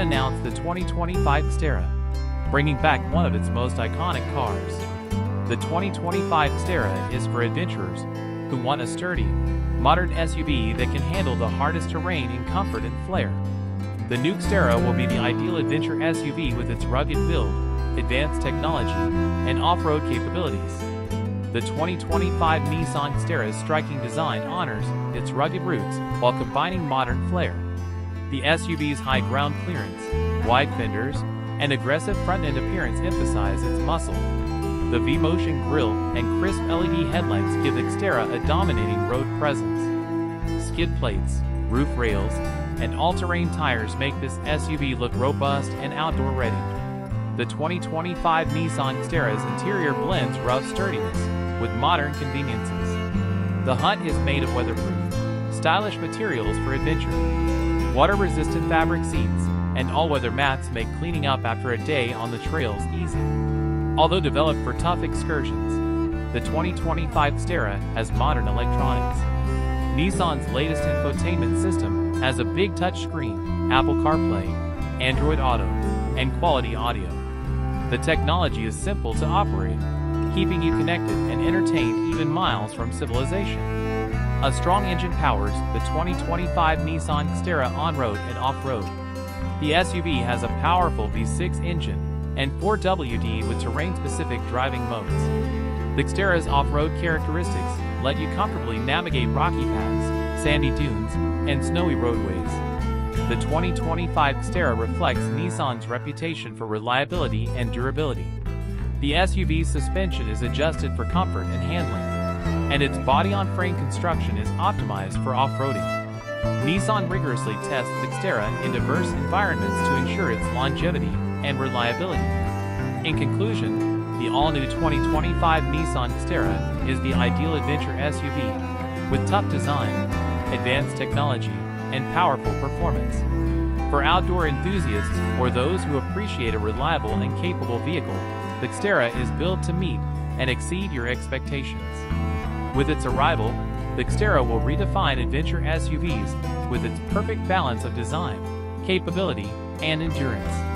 announced the 2025 Xterra, bringing back one of its most iconic cars. The 2025 Xterra is for adventurers who want a sturdy, modern SUV that can handle the hardest terrain in comfort and flair. The new Xterra will be the ideal adventure SUV with its rugged build, advanced technology, and off-road capabilities. The 2025 Nissan Xterra's striking design honors its rugged roots while combining modern flair. The SUV's high ground clearance, wide fenders, and aggressive front-end appearance emphasize its muscle. The V-Motion grille and crisp LED headlights give Xterra a dominating road presence. Skid plates, roof rails, and all-terrain tires make this SUV look robust and outdoor-ready. The 2025 Nissan Xterra's interior blends rough sturdiness with modern conveniences. The Hunt is made of weatherproof, stylish materials for adventure. Water-resistant fabric seats and all-weather mats make cleaning up after a day on the trails easy. Although developed for tough excursions, the 2025 Xterra has modern electronics. Nissan's latest infotainment system has a big touchscreen, Apple CarPlay, Android Auto, and quality audio. The technology is simple to operate, keeping you connected and entertained even miles from civilization. A strong engine powers the 2025 Nissan Xterra on-road and off-road. The SUV has a powerful V6 engine and 4WD with terrain-specific driving modes. The Xterra's off-road characteristics let you comfortably navigate rocky paths, sandy dunes, and snowy roadways. The 2025 Xterra reflects Nissan's reputation for reliability and durability. The SUV's suspension is adjusted for comfort and handling, and its body-on-frame construction is optimized for off-roading. Nissan rigorously tests the Xterra in diverse environments to ensure its longevity and reliability. In conclusion, the all-new 2025 Nissan Xterra is the ideal adventure SUV, with tough design, advanced technology, and powerful performance. For outdoor enthusiasts or those who appreciate a reliable and capable vehicle, the Xterra is built to meet and exceed your expectations. With its arrival, the Xterra will redefine adventure SUVs with its perfect balance of design, capability, and endurance.